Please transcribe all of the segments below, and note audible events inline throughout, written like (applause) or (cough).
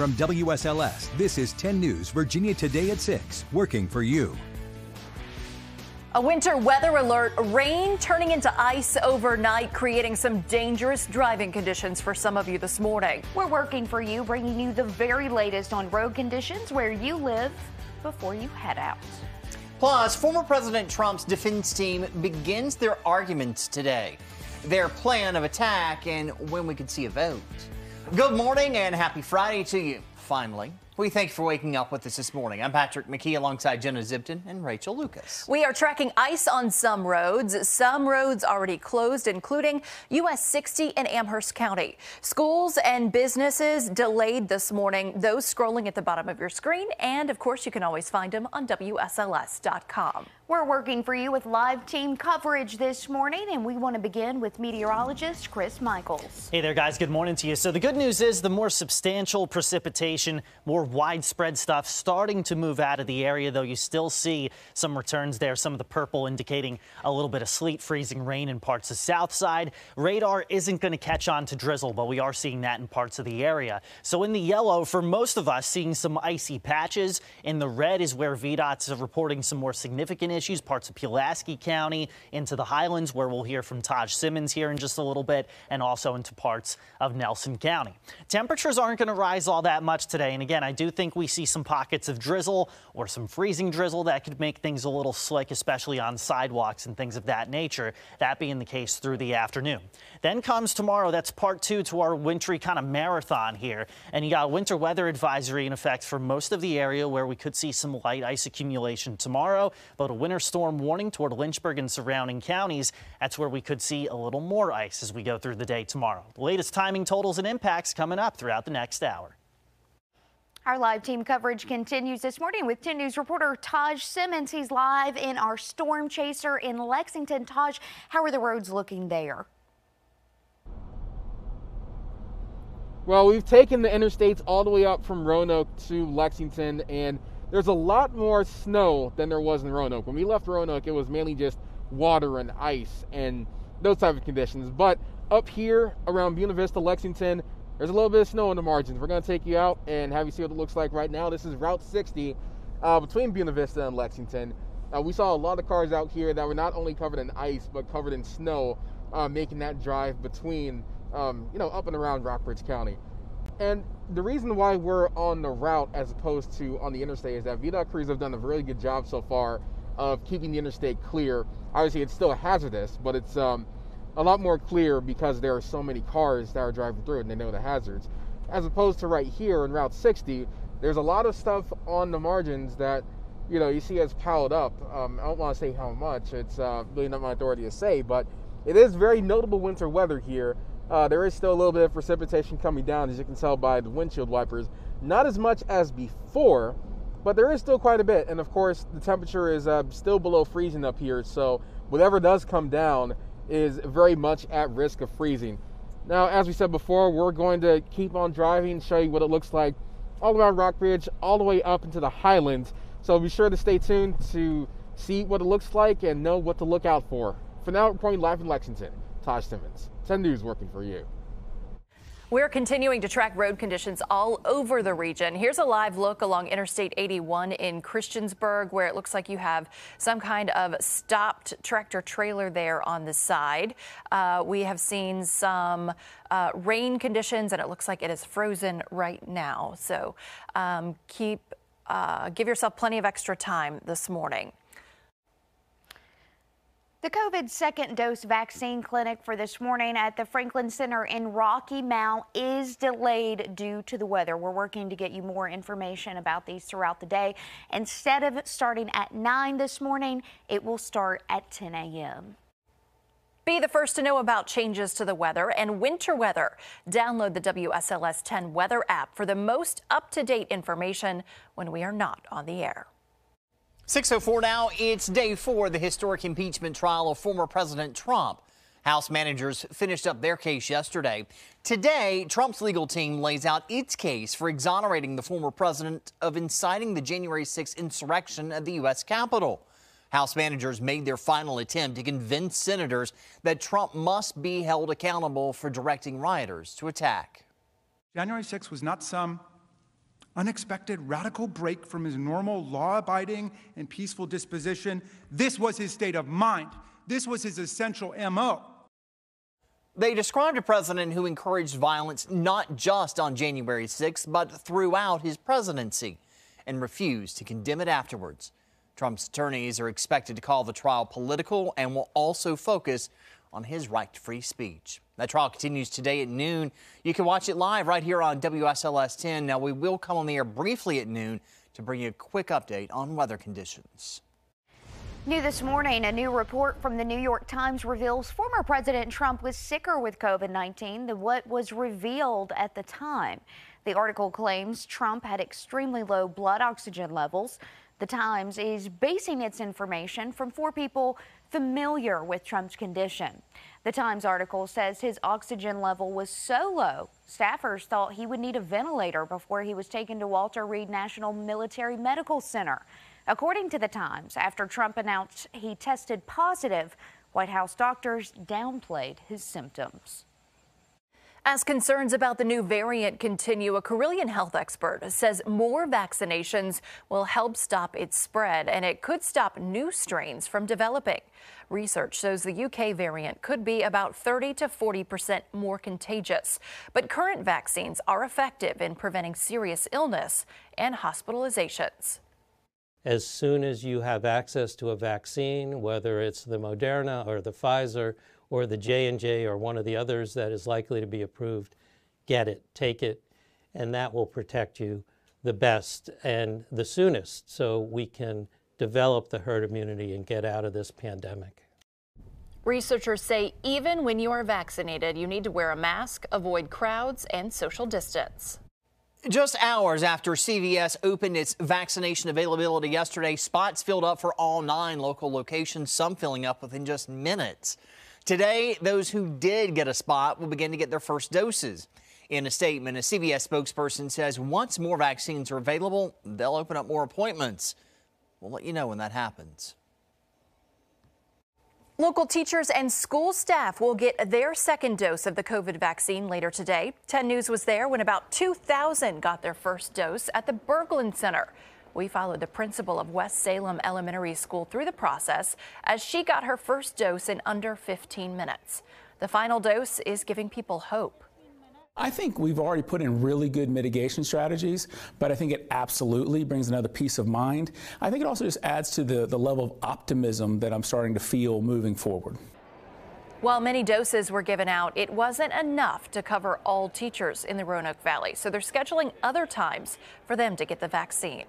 From WSLS, this is 10 News Virginia Today at 6, working for you. A winter weather alert, rain turning into ice overnight, creating some dangerous driving conditions for some of you this morning. We're working for you, bringing you the very latest on road conditions where you live before you head out. Plus, former President Trump's defense team begins their arguments today. Their plan of attack and when we could see a vote. Good morning and happy Friday to you, finally. We thank you for waking up with us this morning. I'm Patrick McKee alongside Jenna Zibton and Rachel Lucas. We are tracking ice on some roads. Some roads already closed, including US 60 in Amherst County. Schools and businesses delayed this morning. Those scrolling at the bottom of your screen. And of course, you can always find them on WSLS.com. We're working for you with live team coverage this morning, and we want to begin with meteorologist Chris Michaels. Hey there, guys. Good morning to you. So, the good news is the more substantial precipitation, more widespread stuff starting to move out of the area, though you still see some returns there. Some of the purple indicating a little bit of sleet, freezing rain in parts of south side. Radar isn't going to catch on to drizzle, but we are seeing that in parts of the area. So, in the yellow, for most of us, seeing some icy patches. In the red is where VDOT's are reporting some more significant issues parts of Pulaski County, into the Highlands, where we'll hear from Taj Simmons here in just a little bit, and also into parts of Nelson County. Temperatures aren't going to rise all that much today. And again, I do think we see some pockets of drizzle or some freezing drizzle that could make things a little slick, especially on sidewalks and things of that nature. That being the case through the afternoon. Then comes tomorrow. That's part two to our wintry kind of marathon here. And you got a winter weather advisory in effect for most of the area where we could see some light ice accumulation tomorrow, but a winter storm warning toward Lynchburg and surrounding counties. That's where we could see a little more ice as we go through the day tomorrow. The latest timing totals and impacts coming up throughout the next hour. Our live team coverage continues this morning with 10 News reporter Taj Simmons. He's live in our storm chaser in Lexington. Taj, how are the roads looking there? Well, we've taken the interstates all the way up from Roanoke to Lexington, and there's a lot more snow than there was in Roanoke. When we left Roanoke, it was mainly just water and ice and those type of conditions. But up here around Buena Vista, Lexington, there's a little bit of snow in the margins. We're going to take you out and have you see what it looks like right now. This is Route 60 uh, between Buena Vista and Lexington. Uh, we saw a lot of cars out here that were not only covered in ice but covered in snow, uh, making that drive between, um, you know, up and around Rockbridge County. And the reason why we're on the route as opposed to on the interstate is that VDOT crews have done a really good job so far of keeping the interstate clear. Obviously, it's still hazardous, but it's um, a lot more clear because there are so many cars that are driving through and they know the hazards. As opposed to right here in Route 60, there's a lot of stuff on the margins that you know you see as piled up. Um, I don't want to say how much; it's uh, really not my authority to say, but it is very notable winter weather here uh, there is still a little bit of precipitation coming down, as you can tell by the windshield wipers. Not as much as before, but there is still quite a bit. And of course, the temperature is uh, still below freezing up here, so whatever does come down is very much at risk of freezing. Now, as we said before, we're going to keep on driving, show you what it looks like all around Rockbridge, all the way up into the Highlands. So be sure to stay tuned to see what it looks like and know what to look out for. For now, reporting live in Lexington, Taj Simmons. 10 News working for you. We're continuing to track road conditions all over the region. Here's a live look along Interstate 81 in Christiansburg, where it looks like you have some kind of stopped tractor trailer there on the side. Uh, we have seen some uh, rain conditions, and it looks like it is frozen right now. So um, keep uh, give yourself plenty of extra time this morning. The COVID second dose vaccine clinic for this morning at the Franklin Center in Rocky Mount is delayed due to the weather. We're working to get you more information about these throughout the day. Instead of starting at 9 this morning, it will start at 10 a.m. Be the first to know about changes to the weather and winter weather. Download the WSLS 10 weather app for the most up to date information when we are not on the air. 604 now, it's day four of the historic impeachment trial of former President Trump. House managers finished up their case yesterday. Today, Trump's legal team lays out its case for exonerating the former president of inciting the January 6 insurrection at the U.S. Capitol. House managers made their final attempt to convince senators that Trump must be held accountable for directing rioters to attack. January 6 was not some unexpected radical break from his normal law abiding and peaceful disposition. This was his state of mind. This was his essential MO. They described a president who encouraged violence not just on January 6th, but throughout his presidency and refused to condemn it afterwards. Trump's attorneys are expected to call the trial political and will also focus on his right to free speech. That trial continues today at noon. You can watch it live right here on WSLS 10. Now, we will come on the air briefly at noon to bring you a quick update on weather conditions. New this morning, a new report from the New York Times reveals former President Trump was sicker with COVID 19 than what was revealed at the time. The article claims Trump had extremely low blood oxygen levels. The Times is basing its information from four people familiar with Trump's condition. The Times article says his oxygen level was so low, staffers thought he would need a ventilator before he was taken to Walter Reed National Military Medical Center. According to the Times, after Trump announced he tested positive, White House doctors downplayed his symptoms. As concerns about the new variant continue, a Carilion health expert says more vaccinations will help stop its spread and it could stop new strains from developing. Research shows the UK variant could be about 30 to 40 percent more contagious, but current vaccines are effective in preventing serious illness and hospitalizations as soon as you have access to a vaccine, whether it's the Moderna or the Pfizer or the J&J or one of the others that is likely to be approved, get it, take it, and that will protect you the best and the soonest so we can develop the herd immunity and get out of this pandemic. Researchers say even when you are vaccinated, you need to wear a mask, avoid crowds, and social distance. Just hours after CVS opened its vaccination availability yesterday, spots filled up for all nine local locations, some filling up within just minutes. Today, those who did get a spot will begin to get their first doses. In a statement, a CVS spokesperson says once more vaccines are available, they'll open up more appointments. We'll let you know when that happens. Local teachers and school staff will get their second dose of the COVID vaccine later today. 10 News was there when about 2,000 got their first dose at the Berglund Center. We followed the principal of West Salem Elementary School through the process as she got her first dose in under 15 minutes. The final dose is giving people hope. I think we've already put in really good mitigation strategies, but I think it absolutely brings another peace of mind. I think it also just adds to the, the level of optimism that I'm starting to feel moving forward. While many doses were given out, it wasn't enough to cover all teachers in the Roanoke Valley, so they're scheduling other times for them to get the vaccine.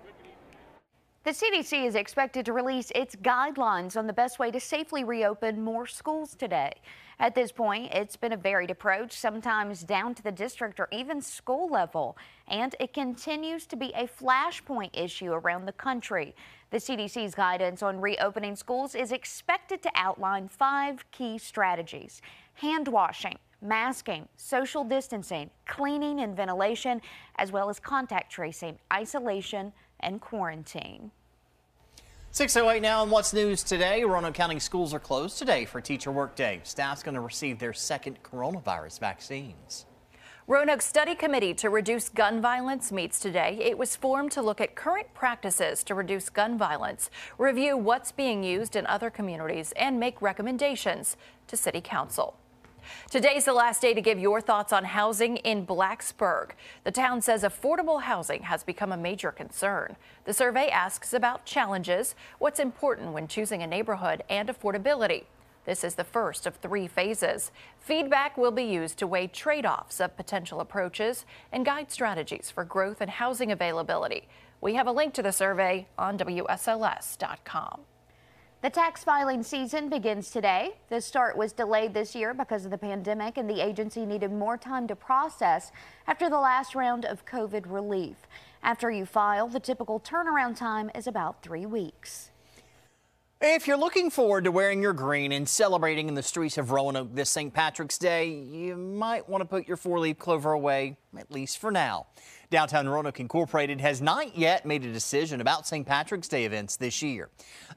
The CDC is expected to release its guidelines on the best way to safely reopen more schools today. At this point, it's been a varied approach, sometimes down to the district or even school level, and it continues to be a flashpoint issue around the country. The CDC's guidance on reopening schools is expected to outline five key strategies hand washing, masking, social distancing, cleaning and ventilation, as well as contact tracing, isolation, and quarantine. 608 now and what's news today? Roanoke County schools are closed today for teacher workday. Staff's going to receive their second coronavirus vaccines. Roanoke Study Committee to Reduce Gun Violence meets today. It was formed to look at current practices to reduce gun violence, review what's being used in other communities, and make recommendations to City Council. Today's the last day to give your thoughts on housing in Blacksburg. The town says affordable housing has become a major concern. The survey asks about challenges, what's important when choosing a neighborhood, and affordability. This is the first of three phases. Feedback will be used to weigh trade offs of potential approaches and guide strategies for growth and housing availability. We have a link to the survey on WSLS.com. The tax filing season begins today. The start was delayed this year because of the pandemic, and the agency needed more time to process after the last round of COVID relief. After you file, the typical turnaround time is about three weeks. If you're looking forward to wearing your green and celebrating in the streets of Roanoke this St. Patrick's Day, you might want to put your four-leaf clover away, at least for now. Downtown Roanoke Incorporated has not yet made a decision about St. Patrick's Day events this year.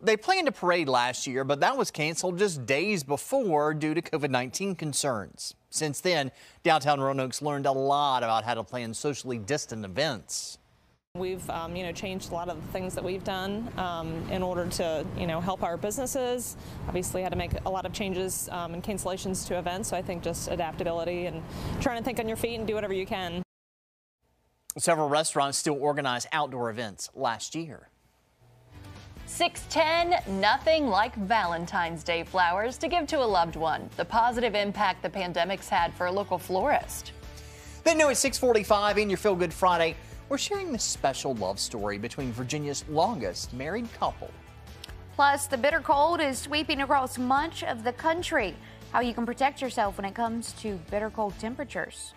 They planned a parade last year, but that was canceled just days before due to COVID-19 concerns. Since then, downtown Roanoke's learned a lot about how to plan socially distant events. We've, um, you know, changed a lot of the things that we've done um, in order to, you know, help our businesses. Obviously, had to make a lot of changes um, and cancellations to events. So I think just adaptability and trying to think on your feet and do whatever you can. Several restaurants still organized outdoor events last year. 610, nothing like Valentine's Day flowers to give to a loved one. The positive impact the pandemic's had for a local florist. Then new at 645 in your Feel Good Friday, we're sharing the special love story between Virginia's longest married couple. Plus, the bitter cold is sweeping across much of the country. How you can protect yourself when it comes to bitter cold temperatures.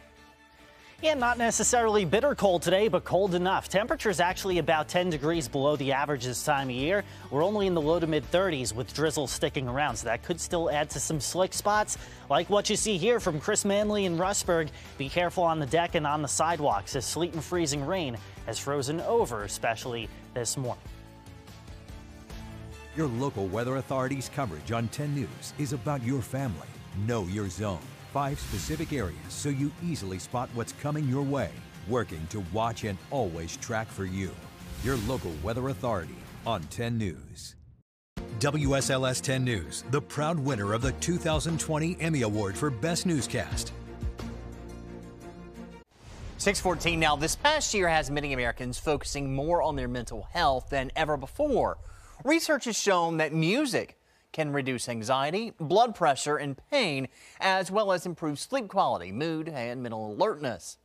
Yeah, not necessarily bitter cold today, but cold enough. Temperatures actually about 10 degrees below the average this time of year. We're only in the low to mid 30s with drizzle sticking around, so that could still add to some slick spots, like what you see here from Chris Manley in Rustburg. Be careful on the deck and on the sidewalks as sleet and freezing rain has frozen over, especially this morning. Your local weather authority's coverage on 10 News is about your family. Know your zone five specific areas so you easily spot what's coming your way, working to watch and always track for you. Your local weather authority on 10 News. WSLS 10 News, the proud winner of the 2020 Emmy Award for Best Newscast. 614 now. This past year has many Americans focusing more on their mental health than ever before. Research has shown that music can reduce anxiety, blood pressure, and pain, as well as improve sleep quality, mood, and mental alertness.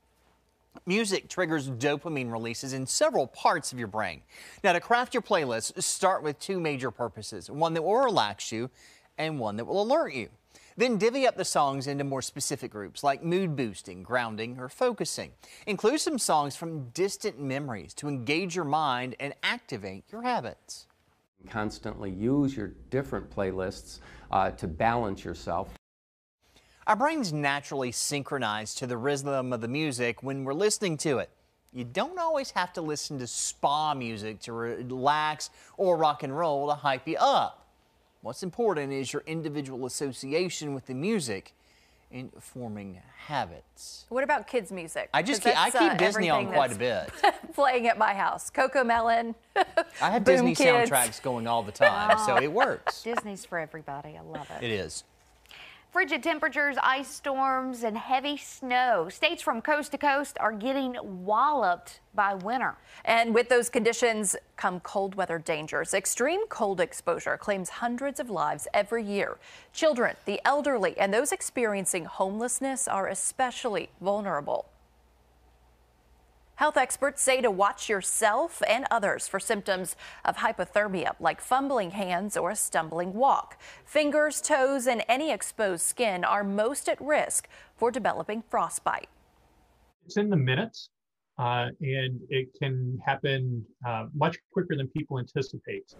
Music triggers dopamine releases in several parts of your brain. Now, to craft your playlist, start with two major purposes one that will relax you and one that will alert you. Then divvy up the songs into more specific groups like mood boosting, grounding, or focusing. Include some songs from distant memories to engage your mind and activate your habits. Constantly use your different playlists uh, to balance yourself. Our brains naturally synchronize to the rhythm of the music when we're listening to it. You don't always have to listen to spa music to relax or rock and roll to hype you up. What's important is your individual association with the music in forming habits. What about kids' music? I just keep, I keep uh, Disney on quite a bit. (laughs) playing at my house. Coco Melon. I (laughs) have Disney kids. soundtracks going all the time, oh, so it works. (laughs) Disney's for everybody. I love it. It is. Frigid temperatures, ice storms, and heavy snow. States from coast to coast are getting walloped by winter. And with those conditions come cold weather dangers. Extreme cold exposure claims hundreds of lives every year. Children, the elderly, and those experiencing homelessness are especially vulnerable. Health experts say to watch yourself and others for symptoms of hypothermia, like fumbling hands or a stumbling walk. Fingers, toes, and any exposed skin are most at risk for developing frostbite. It's in the minutes, uh, and it can happen uh, much quicker than people anticipate.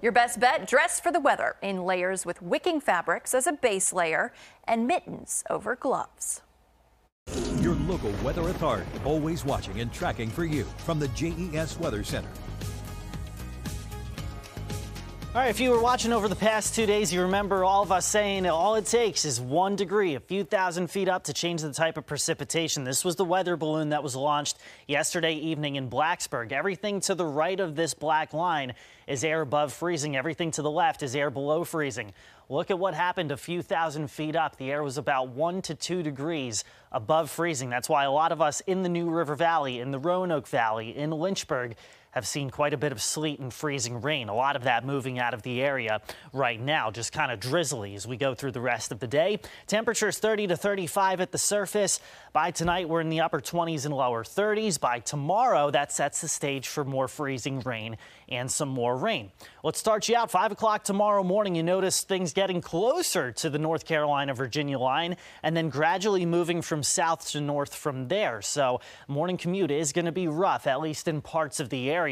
Your best bet, dress for the weather in layers with wicking fabrics as a base layer and mittens over gloves. Your local weather authority, always watching and tracking for you from the JES Weather Center. All right, if you were watching over the past two days, you remember all of us saying all it takes is one degree, a few thousand feet up to change the type of precipitation. This was the weather balloon that was launched yesterday evening in Blacksburg. Everything to the right of this black line is air above freezing. Everything to the left is air below freezing. Look at what happened a few thousand feet up. The air was about one to two degrees above freezing. That's why a lot of us in the New River Valley, in the Roanoke Valley, in Lynchburg, have seen quite a bit of sleet and freezing rain. A lot of that moving out of the area right now, just kind of drizzly as we go through the rest of the day. Temperatures 30 to 35 at the surface. By tonight, we're in the upper 20s and lower 30s. By tomorrow, that sets the stage for more freezing rain and some more rain. Let's start you out 5 o'clock tomorrow morning. You notice things getting closer to the North Carolina Virginia line and then gradually moving from south to north from there. So morning commute is going to be rough, at least in parts of the area.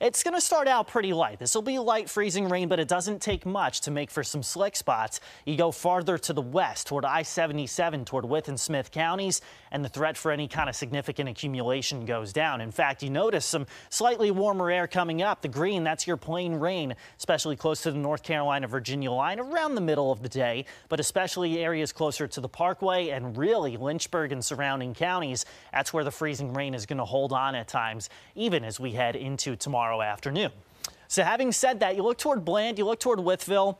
It's going to start out pretty light. This will be light freezing rain, but it doesn't take much to make for some slick spots. You go farther to the west toward I-77 toward Wythe and Smith counties and the threat for any kind of significant accumulation goes down. In fact, you notice some slightly warmer air coming up. The green, that's your plain rain, especially close to the North Carolina Virginia line. around the middle of the day, but especially areas closer to the Parkway and really Lynchburg and surrounding counties. That's where the freezing rain is going to hold on at times, even as we head into tomorrow afternoon. So having said that, you look toward Bland, you look toward Wytheville.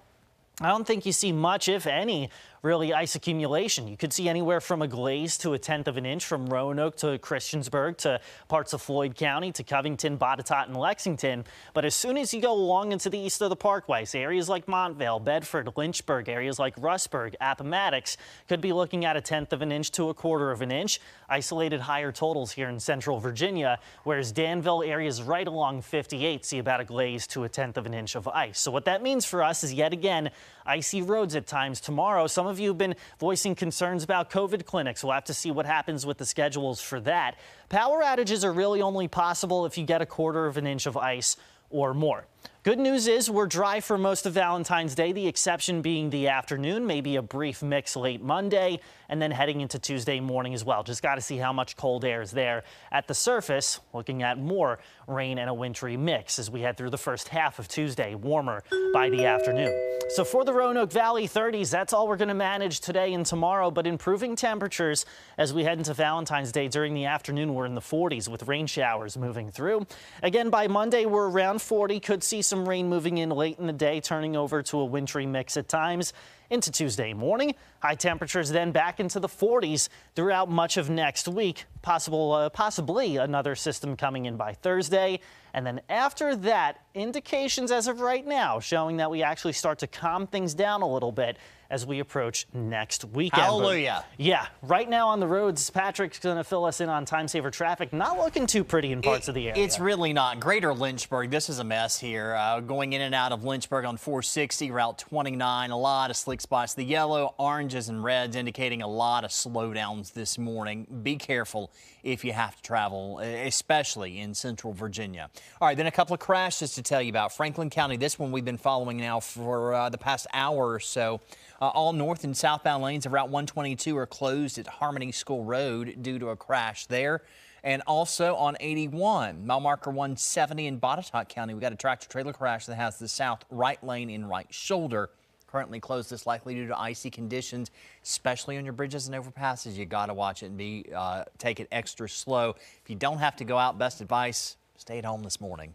I don't think you see much, if any, really ice accumulation. You could see anywhere from a glaze to a tenth of an inch from Roanoke to Christiansburg to parts of Floyd County to Covington, Botetourt, and Lexington. But as soon as you go along into the east of the parkway, parkways, areas like Montvale, Bedford, Lynchburg, areas like Rustburg, Appomattox could be looking at a tenth of an inch to a quarter of an inch. Isolated higher totals here in central Virginia, whereas Danville areas right along 58 see about a glaze to a tenth of an inch of ice. So what that means for us is yet again icy roads at times tomorrow. Some of you have been voicing concerns about COVID clinics. We'll have to see what happens with the schedules for that. Power outages are really only possible if you get a quarter of an inch of ice or more. Good news is we're dry for most of Valentine's Day, the exception being the afternoon, maybe a brief mix late Monday, and then heading into Tuesday morning as well. Just got to see how much cold air is there at the surface, looking at more rain and a wintry mix as we head through the first half of Tuesday, warmer by the afternoon. So for the Roanoke Valley 30s, that's all we're going to manage today and tomorrow, but improving temperatures as we head into Valentine's Day during the afternoon. We're in the 40s with rain showers moving through. Again, by Monday, we're around 40. Could see some rain moving in late in the day, turning over to a wintry mix at times into Tuesday morning. High temperatures then back into the 40s throughout much of next week. Possible, uh, possibly another system coming in by Thursday. And then after that, indications as of right now showing that we actually start to calm things down a little bit as we approach next weekend. Hallelujah. But yeah, right now on the roads, Patrick's going to fill us in on time saver traffic. Not looking too pretty in parts it, of the area. It's really not. Greater Lynchburg, this is a mess here. Uh, going in and out of Lynchburg on 460, Route 29, a lot of slick spots. The yellow, oranges, and reds indicating a lot of slowdowns this morning. Be careful if you have to travel, especially in central Virginia. All right, then a couple of crashes to tell you about. Franklin County, this one we've been following now for uh, the past hour or so. Uh, all north and southbound lanes of Route 122 are closed at Harmony School Road due to a crash there. And also on 81, mile marker 170 in Botetourt County, we got a tractor trailer crash that has the south right lane in right shoulder currently closed. This likely due to icy conditions, especially on your bridges and overpasses. You got to watch it and be uh, take it extra slow. If you don't have to go out, best advice: stay at home this morning.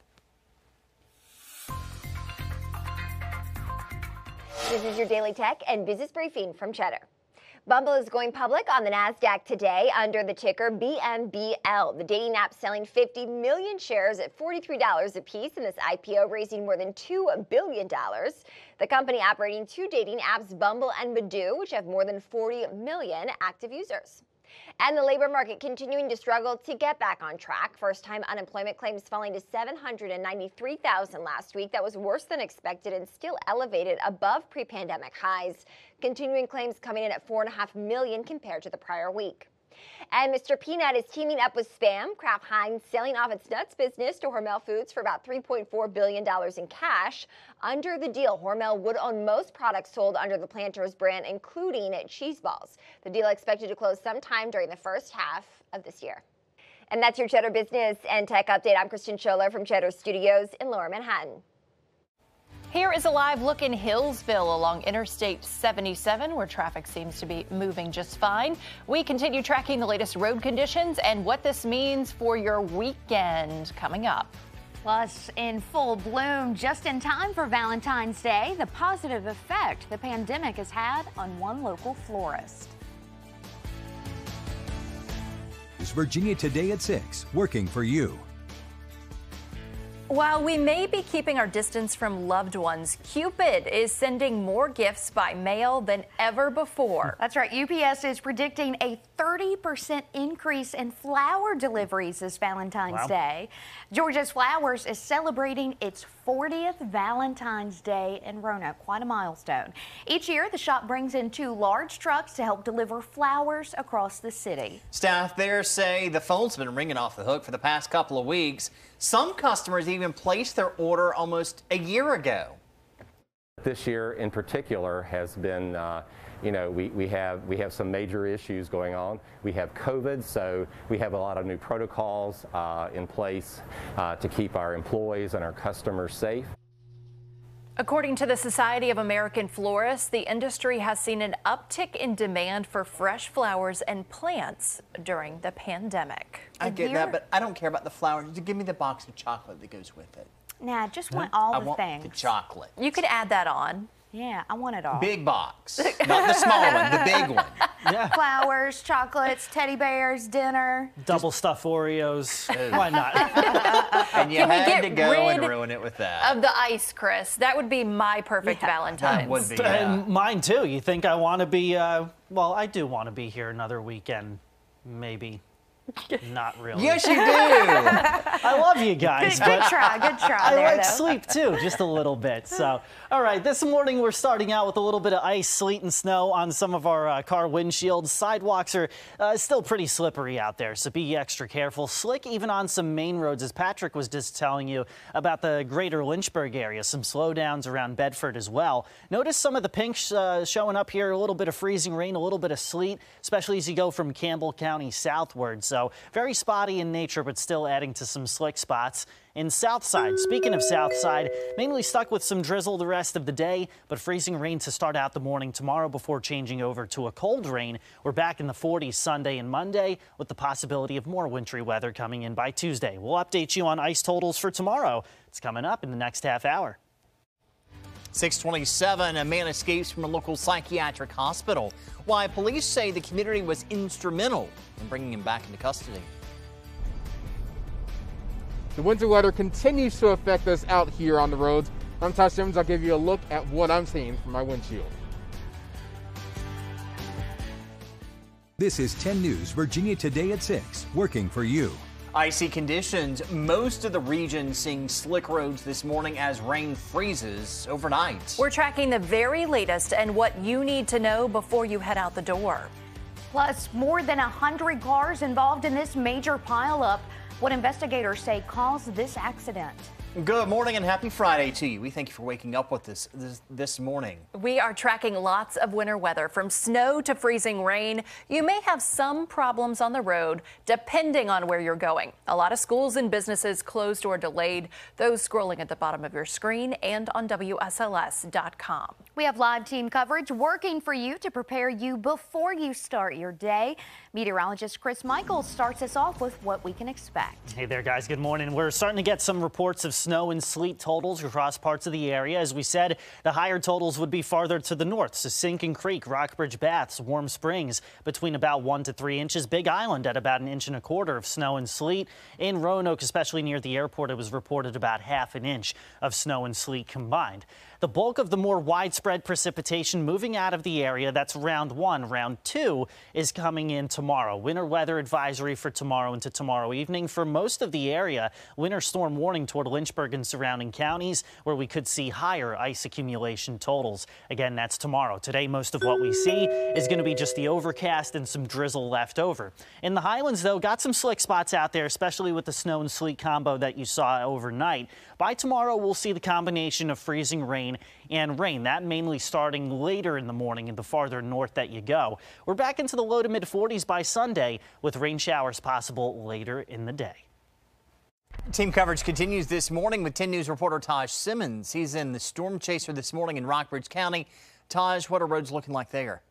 This is your daily tech and business briefing from Cheddar. Bumble is going public on the NASDAQ today under the ticker BMBL. The dating app selling 50 million shares at $43 apiece in this IPO, raising more than $2 billion. The company operating two dating apps, Bumble and Badoo, which have more than 40 million active users. And the labor market continuing to struggle to get back on track. First time unemployment claims falling to 793,000 last week. That was worse than expected and still elevated above pre pandemic highs. Continuing claims coming in at 4.5 million compared to the prior week. And Mr. Peanut is teaming up with Spam. Kraft Heinz selling off its nuts business to Hormel Foods for about $3.4 billion in cash. Under the deal, Hormel would own most products sold under the Planters brand, including cheese balls. The deal expected to close sometime during the first half of this year. And that's your Cheddar Business and Tech Update. I'm Kristen Scholer from Cheddar Studios in Lower Manhattan. Here is a live look in Hillsville along Interstate 77, where traffic seems to be moving just fine. We continue tracking the latest road conditions and what this means for your weekend coming up. Plus, in full bloom, just in time for Valentine's Day, the positive effect the pandemic has had on one local florist. It's Virginia Today at 6, working for you. While we may be keeping our distance from loved ones, Cupid is sending more gifts by mail than ever before. That's right. UPS is predicting a 30% increase in flower deliveries this Valentine's wow. Day. Georgia's Flowers is celebrating its 40th Valentine's Day in Roanoke, quite a milestone. Each year, the shop brings in two large trucks to help deliver flowers across the city. Staff there say the phone's been ringing off the hook for the past couple of weeks. Some customers even placed their order almost a year ago. This year in particular has been uh, you know, we, we, have, we have some major issues going on. We have COVID, so we have a lot of new protocols uh, in place uh, to keep our employees and our customers safe. According to the Society of American Florists, the industry has seen an uptick in demand for fresh flowers and plants during the pandemic. I get that, but I don't care about the flowers. Just give me the box of chocolate that goes with it. Nah, just want all I the want things. the chocolate. You could add that on. Yeah, I want it all. Big box, not the small one, the big one. (laughs) Yeah. Flowers, chocolates, teddy bears, dinner. Double stuffed Oreos. Why not? (laughs) And you Can we had to go and ruin it with that. Of the ice, Chris. That would be my perfect Valentine's. And mine too. You think I want to be? Uh, well, I do want to be here another weekend, maybe. Not really. Yes, you do. (laughs) I love you guys. Good- good try, good try I there, like though. sleep too, just a little bit. So, all right, this morning we're starting out with a little bit of ice, sleet, and snow on some of our uh, car windshields. Sidewalks are uh, still pretty slippery out there, so be extra careful. Slick even on some main roads, as Patrick was just telling you about the greater Lynchburg area. Some slowdowns around Bedford as well. Notice some of the pinks uh, showing up here. A little bit of freezing rain, a little bit of sleet, especially as you go from Campbell County southward. So very spotty in nature, but still adding to some slick spots. In Southside, speaking of Southside, mainly stuck with some drizzle the rest of the day, but freezing rain to start out the morning tomorrow before changing over to a cold rain. We're back in the 40s Sunday and Monday with the possibility of more wintry weather coming in by Tuesday. We'll update you on ice totals for tomorrow. It's coming up in the next half hour. 627, a man escapes from a local psychiatric hospital. Why police say the community was instrumental in bringing him back into custody. The winter weather continues to affect us out here on the roads. I'm Taj Simmons. I'll give you a look at what I'm seeing from my windshield. This is 10 News Virginia Today at 6, working for you. Icy conditions. Most of the region seeing slick roads this morning as rain freezes overnight. We're tracking the very latest and what you need to know before you head out the door. Plus, more than 100 cars involved in this major pileup. What investigators say caused this accident. Good morning and happy Friday to you. We thank you for waking up with us this, this morning. We are tracking lots of winter weather from snow to freezing rain. You may have some problems on the road depending on where you're going. A lot of schools and businesses closed or delayed. Those scrolling at the bottom of your screen and on WSLS.com. We have live team coverage working for you to prepare you before you start your day. Meteorologist Chris Michaels starts us off with what we can expect. Hey there, guys. Good morning. We're starting to get some reports of snow and sleet totals across parts of the area. As we said, the higher totals would be farther to the north. So Sinking Creek, Rockbridge Baths, Warm Springs between about one to three inches. Big Island at about an inch and a quarter of snow and sleet. In Roanoke, especially near the airport, it was reported about half an inch of snow and sleet combined. The bulk of the more widespread precipitation moving out of the area, that's round one. Round two is coming in tomorrow. Winter weather advisory for tomorrow into tomorrow evening for most of the area. Winter storm warning toward Lynchburg and surrounding counties where we could see higher ice accumulation totals. Again, that's tomorrow. Today, most of what we see is going to be just the overcast and some drizzle left over. In the highlands, though, got some slick spots out there, especially with the snow and sleet combo that you saw overnight. By tomorrow, we'll see the combination of freezing rain and rain. That mainly starting later in the morning and the farther north that you go. We're back into the low to mid 40s by Sunday with rain showers possible later in the day. Team coverage continues this morning with 10 News reporter Taj Simmons. He's in the storm chaser this morning in Rockbridge County. Taj, what are roads looking like there?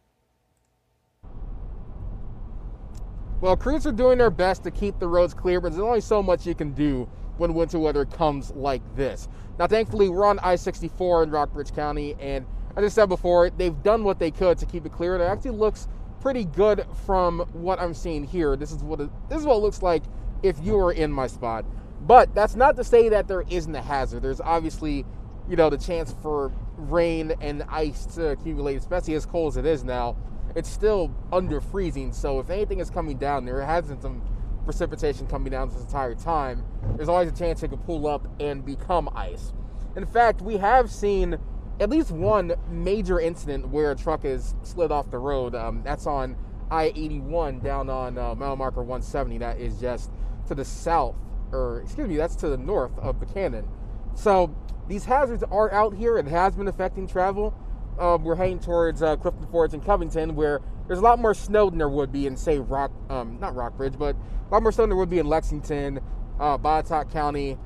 Well, crews are doing their best to keep the roads clear, but there's only so much you can do when winter weather comes like this. Now, thankfully, we're on I-64 in Rockbridge County, and as I said before, they've done what they could to keep it clear. It actually looks pretty good from what I'm seeing here. This is what it, this is what it looks like if you were in my spot. But that's not to say that there isn't a hazard. There's obviously, you know, the chance for rain and ice to accumulate, especially as cold as it is now. It's still under freezing, so if anything is coming down, there has been some precipitation coming down this entire time. There's always a chance it could pull up and become ice. In fact, we have seen at least one major incident where a truck has slid off the road. Um, that's on I-81 down on uh, mile marker 170. That is just to the south, or excuse me, that's to the north of Buchanan. So these hazards are out here. It has been affecting travel. Uh, we're heading towards uh, Clifton Forge and Covington, where there's a lot more snow than there would be in, say, Rock, um, not Rockbridge, but a lot more snow than there would be in Lexington, uh, Botetourt County.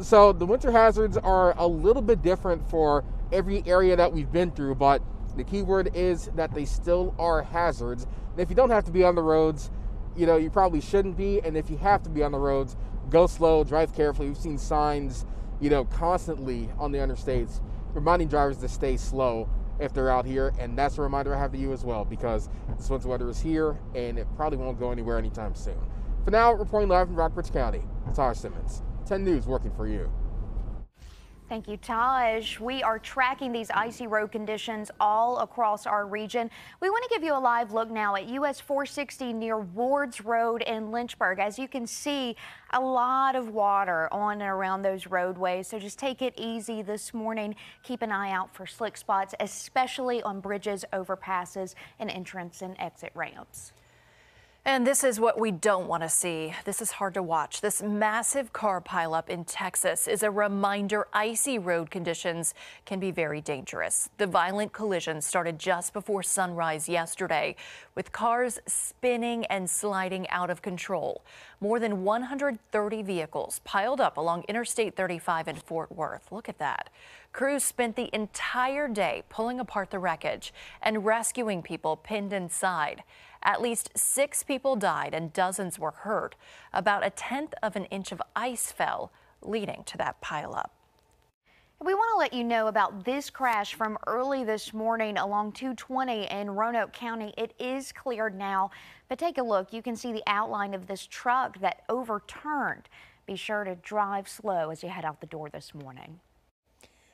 So the winter hazards are a little bit different for every area that we've been through, but the key word is that they still are hazards. And if you don't have to be on the roads, you know, you probably shouldn't be. And if you have to be on the roads, go slow, drive carefully. We've seen signs, you know, constantly on the interstates reminding drivers to stay slow if they're out here. And that's a reminder I have to you as well because this winter weather is here and it probably won't go anywhere anytime soon. For now, reporting live from Rockbridge County, Taj Simmons, 10 News working for you. Thank you, Taj. We are tracking these icy road conditions all across our region. We want to give you a live look now at US 460 near Wards Road in Lynchburg. As you can see, a lot of water on and around those roadways. So just take it easy this morning. Keep an eye out for slick spots, especially on bridges, overpasses, and entrance and exit ramps. And this is what we don't want to see. This is hard to watch. This massive car pileup in Texas is a reminder icy road conditions can be very dangerous. The violent collision started just before sunrise yesterday, with cars spinning and sliding out of control. More than 130 vehicles piled up along Interstate 35 in Fort Worth. Look at that. Crews spent the entire day pulling apart the wreckage and rescuing people pinned inside. At least six people died and dozens were hurt. About a tenth of an inch of ice fell, leading to that pileup. We want to let you know about this crash from early this morning along 220 in Roanoke County. It is cleared now, but take a look. You can see the outline of this truck that overturned. Be sure to drive slow as you head out the door this morning.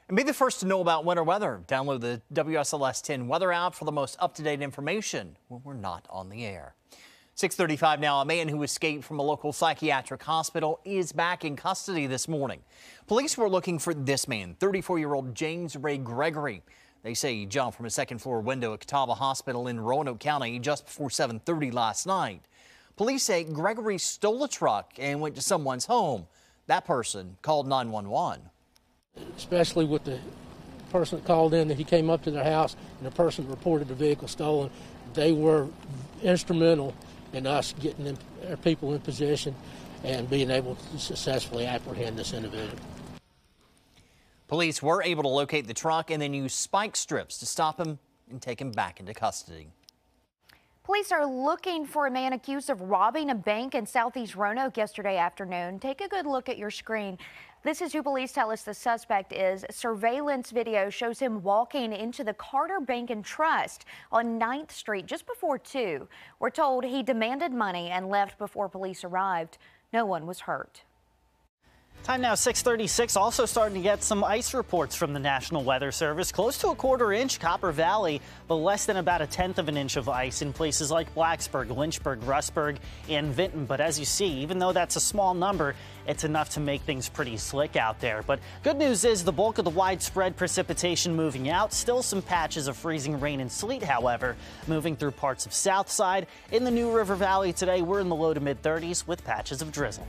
And be the first to know about winter weather. Download the WSLS 10 weather app for the most up-to-date information when we're not on the air. 635 now, a man who escaped from a local psychiatric hospital is back in custody this morning. Police were looking for this man, 34-year-old James Ray Gregory. They say he jumped from a second floor window at Catawba Hospital in Roanoke County just before 730 last night. Police say Gregory stole a truck and went to someone's home. That person called 911 especially with the person that called in that he came up to their house and the person reported the vehicle stolen. They were instrumental in us getting them, our people in position and being able to successfully apprehend this individual. Police were able to locate the truck and then use spike strips to stop him and take him back into custody. Police are looking for a man accused of robbing a bank in southeast Roanoke yesterday afternoon. Take a good look at your screen. This is who police tell us the suspect is. Surveillance video shows him walking into the Carter Bank and Trust on 9th Street just before 2. We're told he demanded money and left before police arrived. No one was hurt. Time now 636. Also starting to get some ice reports from the National Weather Service. Close to a quarter inch Copper Valley, but less than about a tenth of an inch of ice in places like Blacksburg, Lynchburg, Rustburg, and Vinton. But as you see, even though that's a small number, it's enough to make things pretty slick out there. But good news is the bulk of the widespread precipitation moving out. Still some patches of freezing rain and sleet, however, moving through parts of Southside. In the New River Valley today, we're in the low to mid 30s with patches of drizzle.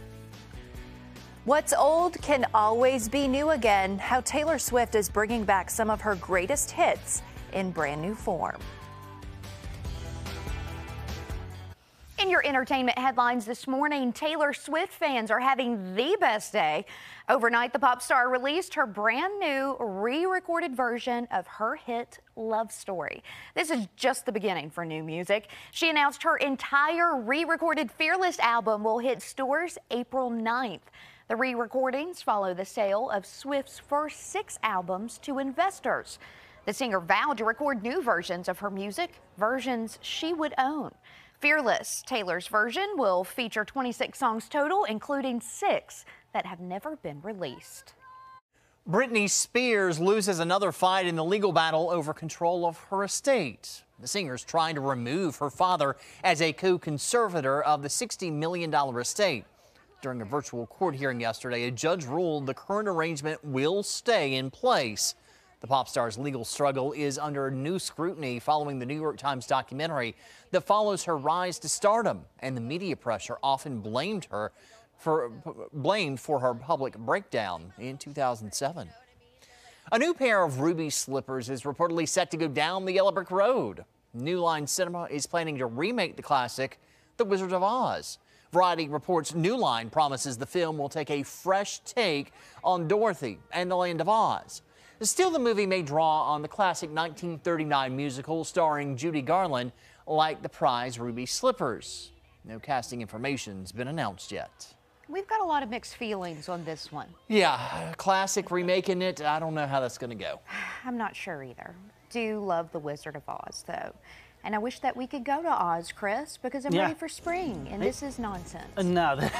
What's old can always be new again. How Taylor Swift is bringing back some of her greatest hits in brand new form. In your entertainment headlines this morning, Taylor Swift fans are having the best day. Overnight, the pop star released her brand new re recorded version of her hit Love Story. This is just the beginning for new music. She announced her entire re recorded Fearless album will hit stores April 9th. The re recordings follow the sale of Swift's first six albums to investors. The singer vowed to record new versions of her music, versions she would own. Fearless, Taylor's version, will feature 26 songs total, including six that have never been released. Britney Spears loses another fight in the legal battle over control of her estate. The singer's trying to remove her father as a co-conservator of the $60 million estate. During a virtual court hearing yesterday, a judge ruled the current arrangement will stay in place. The pop star's legal struggle is under new scrutiny following the New York Times documentary that follows her rise to stardom, and the media pressure often blamed her for blamed for her public breakdown in 2007. A new pair of ruby slippers is reportedly set to go down the Yellow Brick Road. New Line Cinema is planning to remake the classic, The Wizard of Oz. Variety reports New Line promises the film will take a fresh take on Dorothy and the Land of Oz. Still, the movie may draw on the classic 1939 musical starring Judy Garland, like the prize Ruby Slippers. No casting information's been announced yet. We've got a lot of mixed feelings on this one. Yeah, classic remaking it. I don't know how that's going to go. (sighs) I'm not sure either. Do love The Wizard of Oz, though. And I wish that we could go to Oz, Chris, because I'm Yeah. ready for spring, and this is nonsense. No, (laughs) this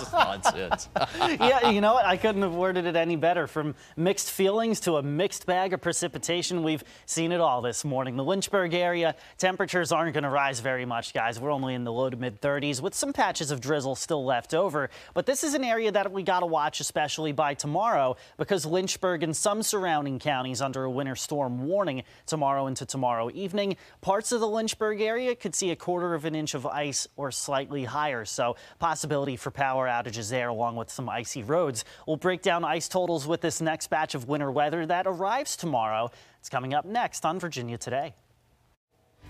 is nonsense. (laughs) yeah, you know what? I couldn't have worded it any better. From mixed feelings to a mixed bag of precipitation, we've seen it all this morning. The Lynchburg area, temperatures aren't going to rise very much, guys. We're only in the low to mid 30s with some patches of drizzle still left over. But this is an area that we got to watch, especially by tomorrow, because Lynchburg and some surrounding counties under a winter storm warning tomorrow into tomorrow evening. Parts of the Lynchburg area could see a quarter of an inch of ice or slightly higher. So, possibility for power outages there, along with some icy roads. We'll break down ice totals with this next batch of winter weather that arrives tomorrow. It's coming up next on Virginia Today.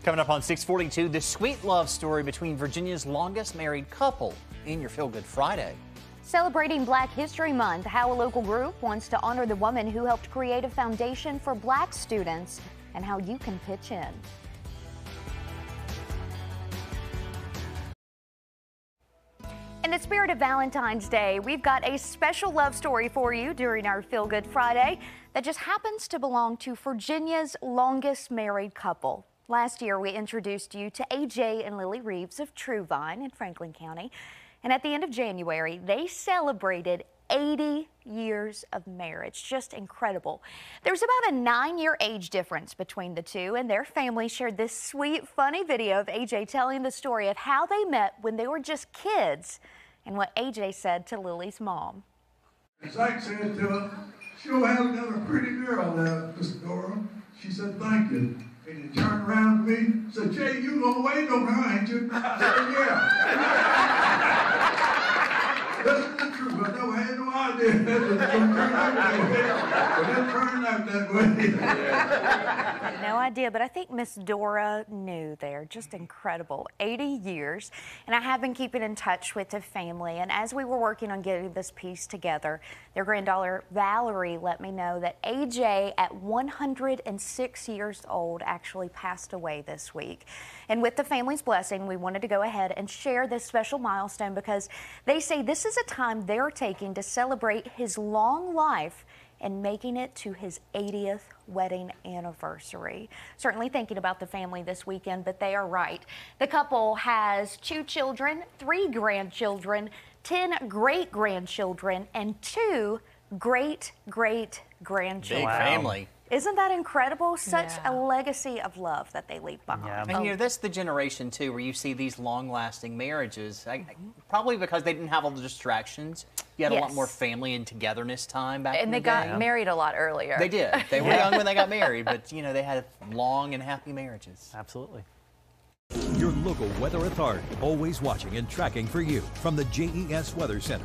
Coming up on 642, the sweet love story between Virginia's longest married couple in your Feel Good Friday. Celebrating Black History Month, how a local group wants to honor the woman who helped create a foundation for black students, and how you can pitch in. In the spirit of Valentine's Day, we've got a special love story for you during our Feel Good Friday that just happens to belong to Virginia's longest married couple. Last year, we introduced you to AJ and Lily Reeves of True Vine in Franklin County. And at the end of January, they celebrated 80 years of marriage. Just incredible. There's about a nine year age difference between the two, and their family shared this sweet, funny video of AJ telling the story of how they met when they were just kids and what AJ said to Lily's mom. Zach said to her, sure have got a pretty girl there, Miss Dora. She said, thank you. And he turned around to me said, Jay, you gonna wait on her, ain't you? I said, yeah. That's the truth. I never had no idea (laughs) that it was gonna turn out that way. But it turned out that way. No idea, but I think Miss Dora knew there. Just incredible. 80 years. And I have been keeping in touch with the family. And as we were working on getting this piece together, their granddaughter Valerie let me know that AJ, at 106 years old, actually passed away this week. And with the family's blessing, we wanted to go ahead and share this special milestone because they say this is a time they're taking to celebrate his long life and making it to his 80th wedding anniversary. Certainly thinking about the family this weekend, but they are right. The couple has two children, three grandchildren, 10 great grandchildren, and two great great grandchildren. Big family. Isn't that incredible? Such a legacy of love that they leave behind. Yeah. And you know, oh. that's the generation too where you see these long-lasting marriages. I, I- probably because they didn't have all the distractions. You had a lot more family and togetherness time back in And the they got day. married a lot earlier. They did. They were (laughs) young when they got married, but you know they had long and happy marriages. Absolutely. Your local weather authority, always watching and tracking for you from the JES Weather Center.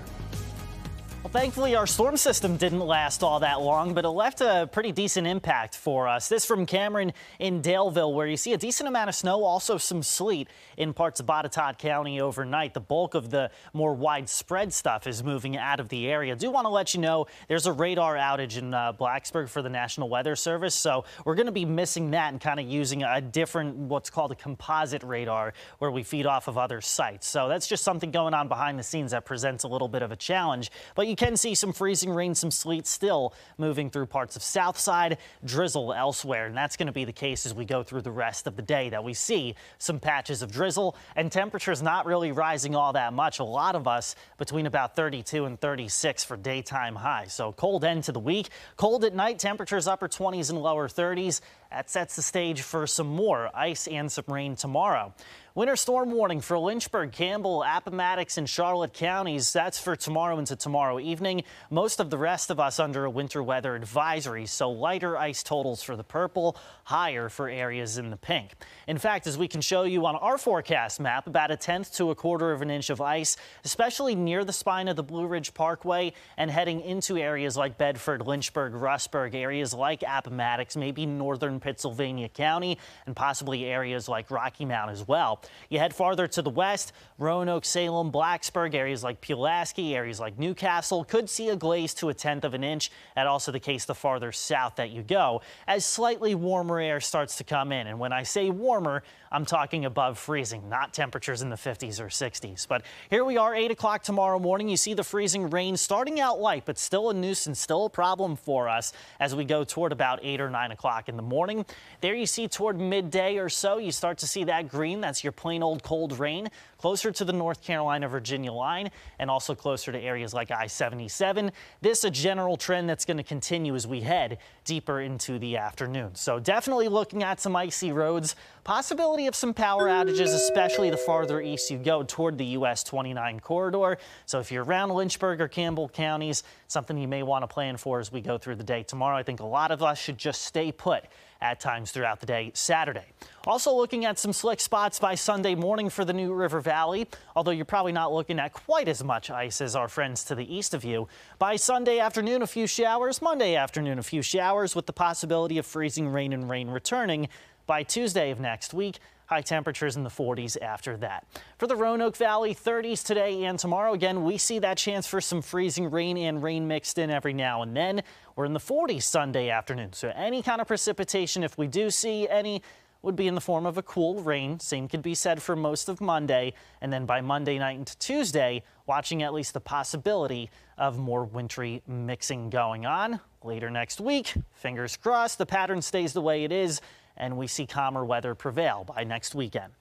Well, thankfully, our storm system didn't last all that long, but it left a pretty decent impact for us. This from Cameron in Daleville, where you see a decent amount of snow, also some sleet in parts of Botetourt County overnight. The bulk of the more widespread stuff is moving out of the area. do want to let you know there's a radar outage in uh, Blacksburg for the National Weather Service, so we're going to be missing that and kind of using a different, what's called a composite radar, where we feed off of other sites. So that's just something going on behind the scenes that presents a little bit of a challenge. But you can see some freezing rain, some sleet still moving through parts of Southside, drizzle elsewhere. And that's going to be the case as we go through the rest of the day that we see some patches of drizzle and temperatures not really rising all that much. A lot of us between about 32 and 36 for daytime highs. So cold end to the week. Cold at night, temperatures upper 20s and lower 30s. That sets the stage for some more ice and some rain tomorrow. Winter storm warning for Lynchburg, Campbell, Appomattox, and Charlotte counties. That's for tomorrow into tomorrow evening. Most of the rest of us under a winter weather advisory, so lighter ice totals for the purple, higher for areas in the pink. In fact, as we can show you on our forecast map, about a tenth to a quarter of an inch of ice, especially near the spine of the Blue Ridge Parkway and heading into areas like Bedford, Lynchburg, Rustburg, areas like Appomattox, maybe northern Pittsylvania County, and possibly areas like Rocky Mount as well. You head farther to the west, Roanoke, Salem, Blacksburg, areas like Pulaski, areas like New Castle could see a glaze to a tenth of an inch. And also the case the farther south that you go as slightly warmer air starts to come in. And when I say warmer, I'm talking above freezing, not temperatures in the 50s or 60s. But here we are, 8 o'clock tomorrow morning. You see the freezing rain starting out light, but still a nuisance, still a problem for us as we go toward about 8 or 9 o'clock in the morning. There you see toward midday or so, you start to see that green. That's your plain old cold rain closer to the North Carolina Virginia line and also closer to areas like I 77. This is a general trend that's going to continue as we head deeper into the afternoon. So definitely looking at some icy roads, possibility of some power outages, especially the farther east you go toward the US 29 corridor. So if you're around Lynchburg or Campbell counties, something you may want to plan for as we go through the day tomorrow. I think a lot of us should just stay put at times throughout the day Saturday. Also looking at some slick spots by Sunday morning for the New River Valley, although you're probably not looking at quite as much ice as our friends to the east of you. By Sunday afternoon, a few showers. Monday afternoon, a few showers with the possibility of freezing rain and rain returning. By Tuesday of next week, High temperatures in the 40s after that. For the Roanoke Valley, 30s today and tomorrow. Again, we see that chance for some freezing rain and rain mixed in every now and then. We're in the 40s Sunday afternoon, so any kind of precipitation, if we do see any, would be in the form of a cool rain. Same could be said for most of Monday. And then by Monday night into Tuesday, watching at least the possibility of more wintry mixing going on. Later next week, fingers crossed, the pattern stays the way it is and we see calmer weather prevail by next weekend.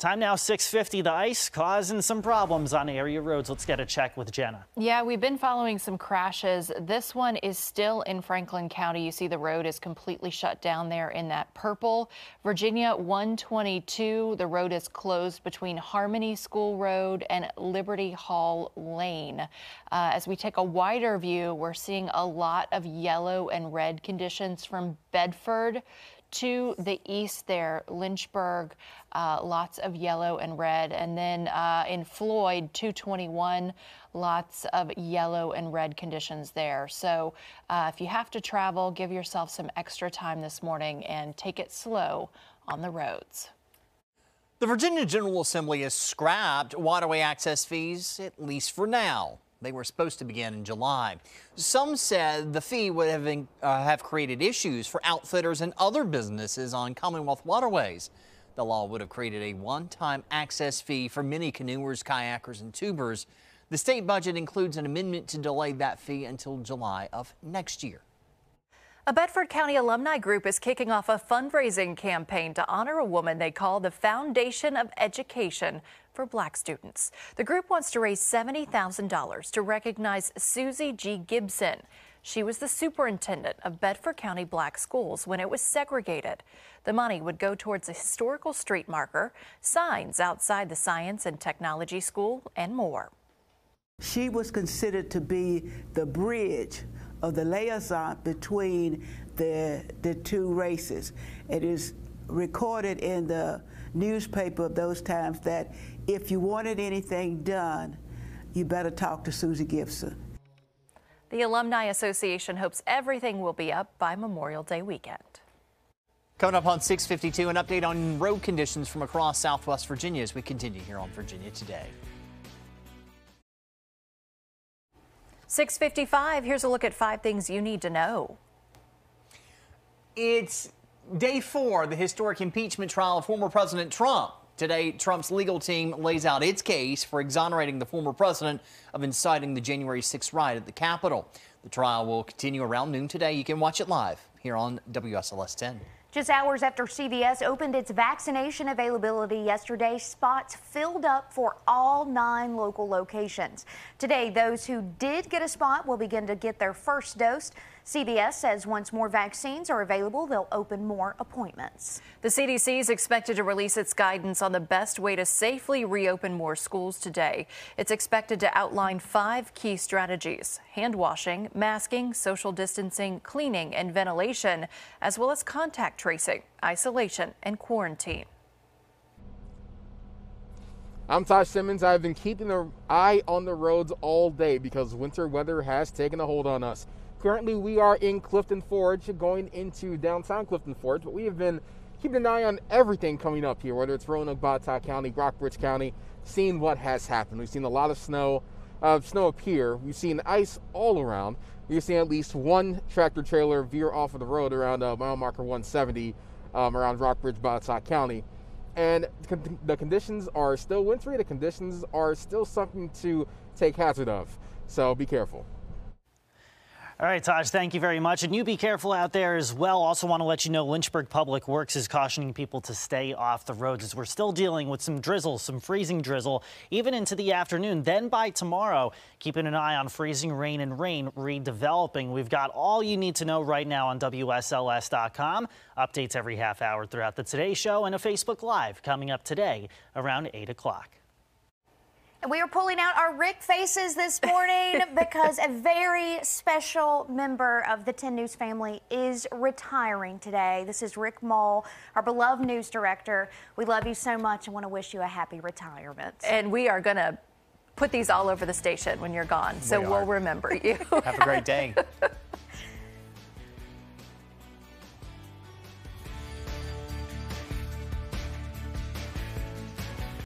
Time now 650. The ice causing some problems on area roads. Let's get a check with Jenna. Yeah, we've been following some crashes. This one is still in Franklin County. You see the road is completely shut down there in that purple. Virginia 122. The road is closed between Harmony School Road and Liberty Hall Lane. Uh, as we take a wider view, we're seeing a lot of yellow and red conditions from Bedford to the east there, Lynchburg, uh, lots of yellow and red. And then uh, in Floyd, 221, lots of yellow and red conditions there. So uh, if you have to travel, give yourself some extra time this morning and take it slow on the roads. The Virginia General Assembly has scrapped waterway access fees, at least for now. They were supposed to begin in July. Some said the fee would have, been, uh, have created issues for outfitters and other businesses on Commonwealth waterways. The law would have created a one-time access fee for many canoers, kayakers, and tubers. The state budget includes an amendment to delay that fee until July of next year. A Bedford County alumni group is kicking off a fundraising campaign to honor a woman they call the Foundation of Education for black students. The group wants to raise $70,000 to recognize Susie G. Gibson. She was the superintendent of Bedford County Black Schools when it was segregated. The money would go towards a historical street marker, signs outside the Science and Technology School, and more. She was considered to be the bridge of the liaison between the, the two races. It is recorded in the newspaper of those times that if you wanted anything done, you better talk to Susie Gibson. The Alumni Association hopes everything will be up by Memorial Day weekend. Coming up on 652, an update on road conditions from across Southwest Virginia as we continue here on Virginia Today. 655, here's a look at five things you need to know. It's day four, the historic impeachment trial of former President Trump. Today, Trump's legal team lays out its case for exonerating the former president of inciting the January 6th riot at the Capitol. The trial will continue around noon today. You can watch it live here on WSLS 10. Just hours after CVS opened its vaccination availability yesterday, spots filled up for all nine local locations. Today, those who did get a spot will begin to get their first dose. CVS says once more vaccines are available, they'll open more appointments. The CDC is expected to release its guidance on the best way to safely reopen more schools today. It's expected to outline five key strategies hand washing, masking, social distancing, cleaning, and ventilation, as well as contact tracing, isolation, and quarantine. I'm Taj Simmons. I've been keeping an eye on the roads all day because winter weather has taken a hold on us. Currently, we are in Clifton Forge, going into downtown Clifton Forge, but we have been keeping an eye on everything coming up here, whether it's Roanoke, Botetourt County, Rockbridge County, seeing what has happened. We've seen a lot of snow, uh, snow appear. We've seen ice all around. We've seen at least one tractor trailer veer off of the road around uh, mile marker 170 um, around Rockbridge, Botetourt County. And the conditions are still wintry. The conditions are still something to take hazard of. So be careful. All right, Taj, thank you very much. And you be careful out there as well. Also want to let you know Lynchburg Public Works is cautioning people to stay off the roads as we're still dealing with some drizzle, some freezing drizzle, even into the afternoon. Then by tomorrow, keeping an eye on freezing rain and rain redeveloping. We've got all you need to know right now on WSLS.com. Updates every half hour throughout the Today Show and a Facebook Live coming up today around 8 o'clock. And we are pulling out our Rick faces this morning (laughs) because a very special member of the 10 News family is retiring today. This is Rick Mole, our beloved news director. We love you so much and want to wish you a happy retirement. And we are going to put these all over the station when you're gone, so we will remember you. Have a great day. (laughs)